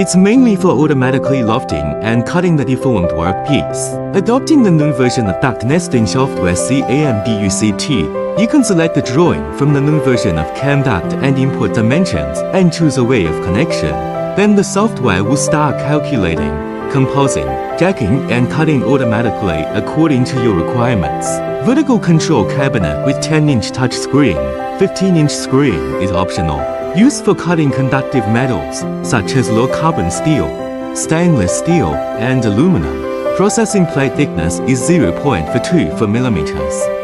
It's mainly for automatically lofting and cutting the deformed workpiece. Adopting the new version of duct nesting software CAMDUCT, you can select the drawing from the new version of CAMDuct and input dimensions and choose a way of connection. Then the software will start calculating, composing, jacking, and cutting automatically according to your requirements. Vertical control cabinet with 10-inch touchscreen, 15-inch screen is optional. Used for cutting conductive metals such as low carbon steel, stainless steel, and aluminum. Processing plate thickness is 0.42 millimeters.